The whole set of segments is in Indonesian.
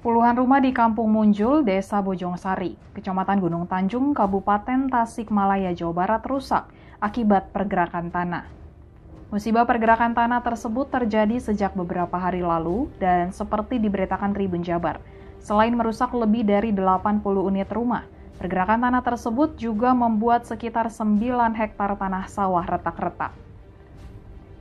Puluhan rumah di Kampung Munjul, Desa Bojongsari, Kecamatan Gunung Tanjung, Kabupaten Tasikmalaya, Jawa Barat rusak akibat pergerakan tanah. Musibah pergerakan tanah tersebut terjadi sejak beberapa hari lalu dan seperti diberitakan Tribun Jabar, selain merusak lebih dari 80 unit rumah, pergerakan tanah tersebut juga membuat sekitar 9 hektar tanah sawah retak-retak.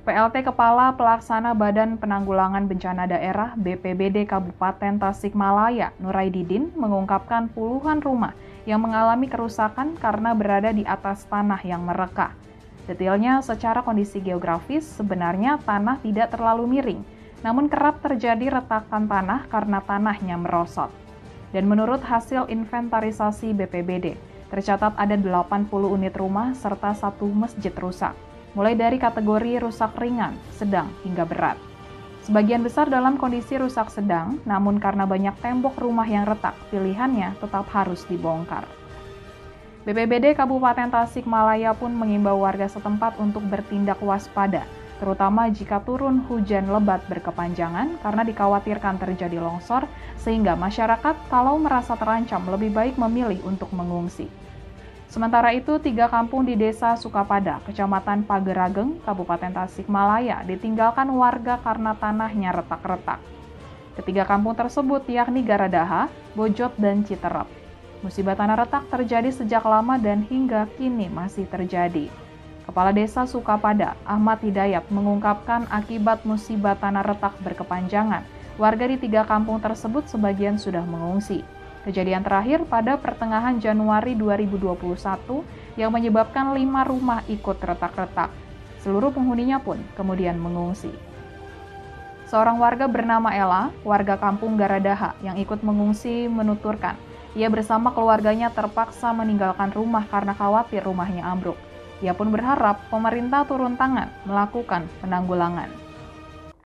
PLT Kepala Pelaksana Badan Penanggulangan Bencana Daerah BPBD Kabupaten Tasikmalaya, Nuraididin, mengungkapkan puluhan rumah yang mengalami kerusakan karena berada di atas tanah yang merekah. Detailnya, secara kondisi geografis, sebenarnya tanah tidak terlalu miring, namun kerap terjadi retakan tanah karena tanahnya merosot. Dan menurut hasil inventarisasi BPBD, tercatat ada 80 unit rumah serta satu masjid rusak mulai dari kategori rusak ringan, sedang, hingga berat. Sebagian besar dalam kondisi rusak sedang, namun karena banyak tembok rumah yang retak, pilihannya tetap harus dibongkar. BPBD Kabupaten Tasikmalaya pun mengimbau warga setempat untuk bertindak waspada, terutama jika turun hujan lebat berkepanjangan karena dikhawatirkan terjadi longsor, sehingga masyarakat kalau merasa terancam lebih baik memilih untuk mengungsi. Sementara itu, tiga kampung di Desa Sukapada, Kecamatan Pagerageng, Kabupaten Tasikmalaya, ditinggalkan warga karena tanahnya retak-retak. Ketiga kampung tersebut yakni Garadaha, Bojot, dan Citerep. Musibah tanah retak terjadi sejak lama dan hingga kini masih terjadi. Kepala Desa Sukapada, Ahmad Hidayat, mengungkapkan akibat musibah tanah retak berkepanjangan, warga di tiga kampung tersebut sebagian sudah mengungsi. Kejadian terakhir pada pertengahan Januari 2021 yang menyebabkan lima rumah ikut retak-retak. Seluruh penghuninya pun kemudian mengungsi. Seorang warga bernama Ella, warga kampung Garadaha yang ikut mengungsi menuturkan, ia bersama keluarganya terpaksa meninggalkan rumah karena khawatir rumahnya ambruk. Ia pun berharap pemerintah turun tangan melakukan penanggulangan.